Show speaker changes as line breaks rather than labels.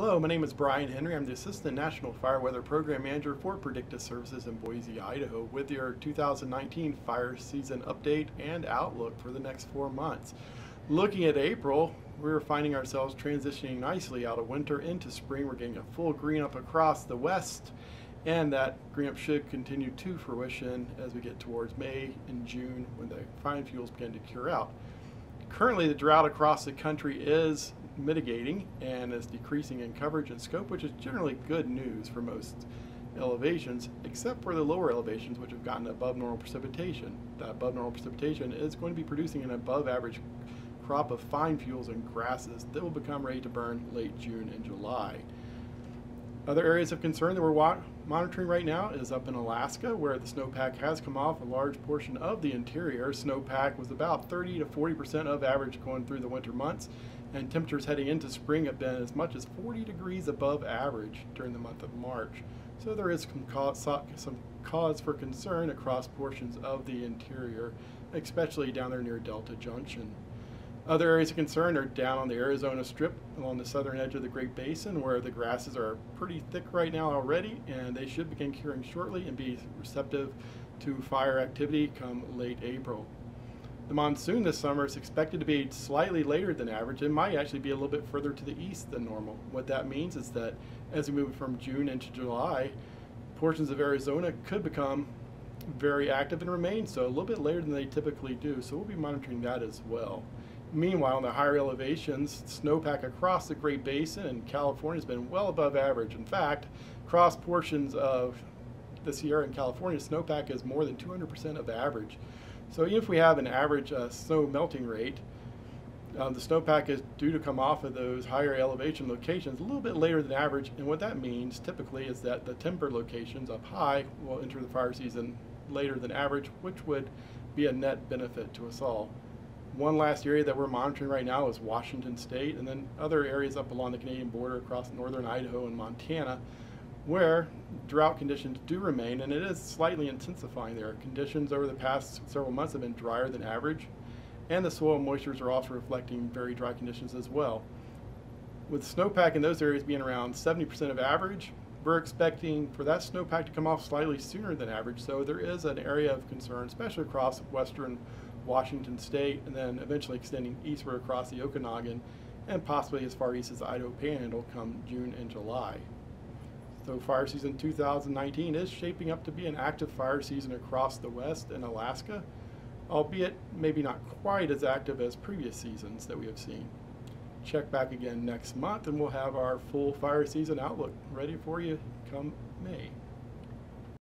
Hello, my name is Brian Henry. I'm the Assistant National Fire Weather Program Manager for Predictive Services in Boise, Idaho, with your 2019 fire season update and outlook for the next four months. Looking at April, we're finding ourselves transitioning nicely out of winter into spring. We're getting a full green up across the west, and that green up should continue to fruition as we get towards May and June when the fine fuels begin to cure out. Currently, the drought across the country is mitigating and is decreasing in coverage and scope, which is generally good news for most elevations, except for the lower elevations, which have gotten above normal precipitation. That above normal precipitation is going to be producing an above average crop of fine fuels and grasses that will become ready to burn late June and July. Other areas of concern that we're monitoring right now is up in Alaska, where the snowpack has come off a large portion of the interior. Snowpack was about 30 to 40 percent of average going through the winter months, and temperatures heading into spring have been as much as 40 degrees above average during the month of March. So there is some cause, some cause for concern across portions of the interior, especially down there near Delta Junction. Other areas of concern are down on the Arizona Strip along the southern edge of the Great Basin where the grasses are pretty thick right now already and they should begin curing shortly and be receptive to fire activity come late April. The monsoon this summer is expected to be slightly later than average. It might actually be a little bit further to the east than normal. What that means is that as we move from June into July, portions of Arizona could become very active and remain so a little bit later than they typically do. So we'll be monitoring that as well. Meanwhile, in the higher elevations, snowpack across the Great Basin in California has been well above average. In fact, across portions of the Sierra in California, snowpack is more than 200% of the average. So even if we have an average uh, snow melting rate, um, the snowpack is due to come off of those higher elevation locations a little bit later than average. And what that means typically is that the timber locations up high will enter the fire season later than average, which would be a net benefit to us all. One last area that we're monitoring right now is Washington State, and then other areas up along the Canadian border across northern Idaho and Montana, where drought conditions do remain, and it is slightly intensifying there. Conditions over the past several months have been drier than average, and the soil moistures are also reflecting very dry conditions as well. With snowpack in those areas being around 70% of average, we're expecting for that snowpack to come off slightly sooner than average, so there is an area of concern, especially across western Washington State, and then eventually extending eastward across the Okanagan and possibly as far east as the Idaho Panhandle come June and July. So fire season 2019 is shaping up to be an active fire season across the West and Alaska, albeit maybe not quite as active as previous seasons that we have seen. Check back again next month and we'll have our full fire season outlook ready for you come May.